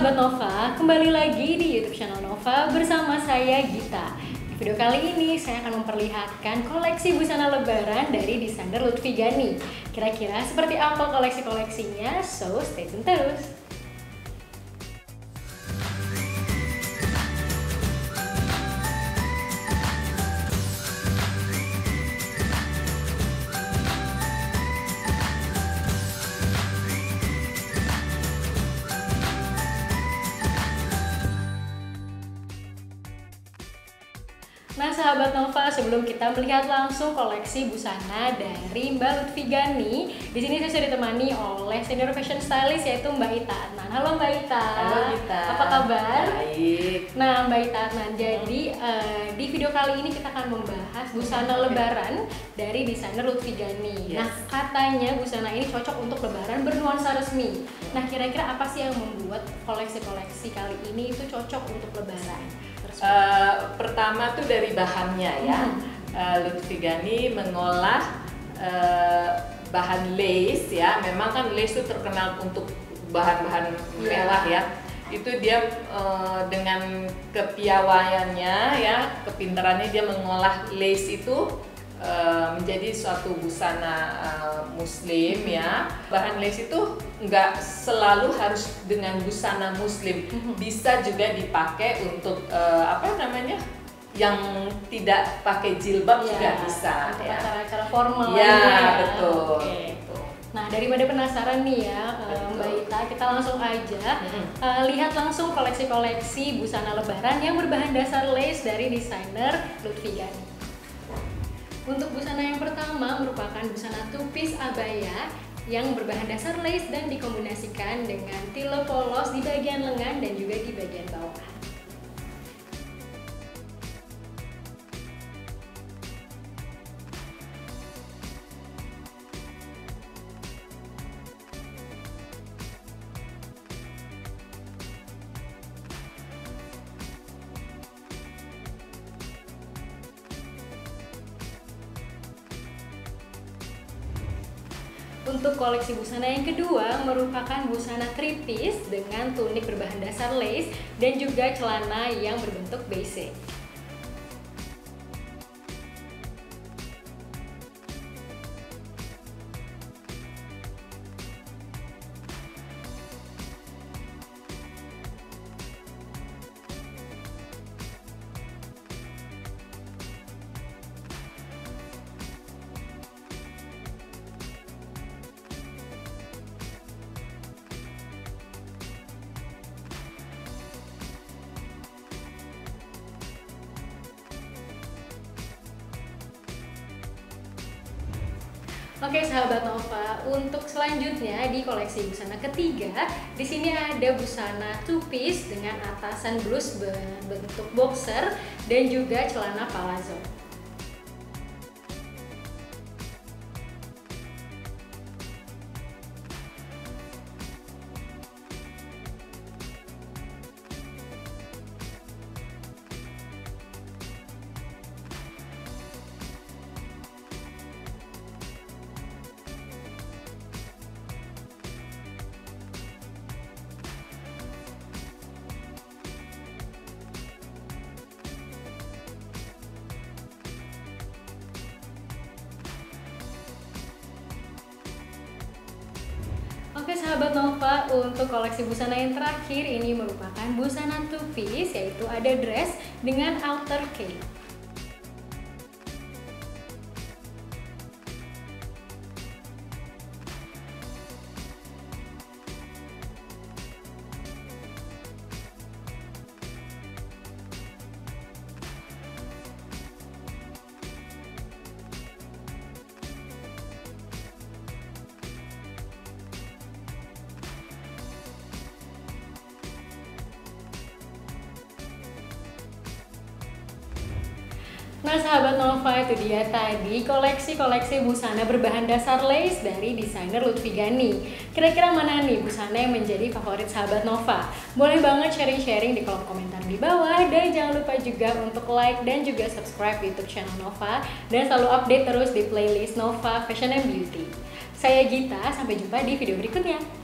sahabat Nova, kembali lagi di YouTube channel Nova bersama saya Gita. Di video kali ini saya akan memperlihatkan koleksi busana lebaran dari desainer Lutfi Gani. Kira-kira seperti apa koleksi-koleksinya? So, stay tune terus. Nah sahabat Nova, sebelum kita melihat langsung koleksi busana dari Mbak Lutfi Gani, di sini saya sudah ditemani oleh senior fashion stylist yaitu Mbak Ita Adnan. Halo Mbak Ita. Halo Gita. Apa kabar? Baik. Nah Mbak Ita Adnan, jadi uh, di video kali ini kita akan membahas busana lebaran dari desainer Lutfi Gani. Yes. Nah katanya busana ini cocok untuk lebaran bernuansa resmi. Nah kira-kira apa sih yang membuat koleksi-koleksi kali ini itu cocok untuk lebaran? Eh, pertama tuh dari bahannya ya. Hmm. Eh, Lutfi Gani mengolah eh, bahan lace ya. Memang kan lace itu terkenal untuk bahan-bahan Iya. mewah ya. Itu dia eh, dengan kepiawaiannya ya, kepintarannya dia mengolah lace itu eh, menjadi suatu busana eh, muslim ya. Bahan lace itu nggak selalu harus dengan busana muslim, Mhm. bisa juga dipakai untuk eh, apa namanya? yang tidak pakai jilbab Iya, juga bisa untuk ya. acara-acara formal Iya, lainnya. betul. Oke. Nah daripada penasaran nih ya Betul. Mbak Ita, kita langsung aja Mm-mm. eh, lihat langsung koleksi-koleksi busana lebaran yang berbahan dasar lace dari desainer Lutfi Gani. Untuk busana yang pertama merupakan busana two-piece abaya yang berbahan dasar lace dan dikombinasikan dengan tilo polos di bagian lengan dan juga di bagian bawah. Untuk koleksi busana yang kedua merupakan busana piece dengan tunik berbahan dasar lace dan juga celana yang berbentuk basic. Oke sahabat Nova, untuk selanjutnya di koleksi busana ketiga, di sini ada busana two piece dengan atasan blus berbentuk boxer dan juga celana palazzo. Sahabat Nova, untuk koleksi busana yang terakhir ini merupakan busana two piece yaitu ada dress dengan outer cape. Nah sahabat Nova itu dia tadi koleksi-koleksi busana berbahan dasar lace dari desainer Lutfi Gani. Kira-kira mana nih busana yang menjadi favorit sahabat Nova? Boleh banget sharing-sharing di kolom komentar di bawah dan jangan lupa juga untuk like dan juga subscribe YouTube channel Nova dan selalu update terus di playlist Nova Fashion and Beauty. Saya Gita, sampai jumpa di video berikutnya.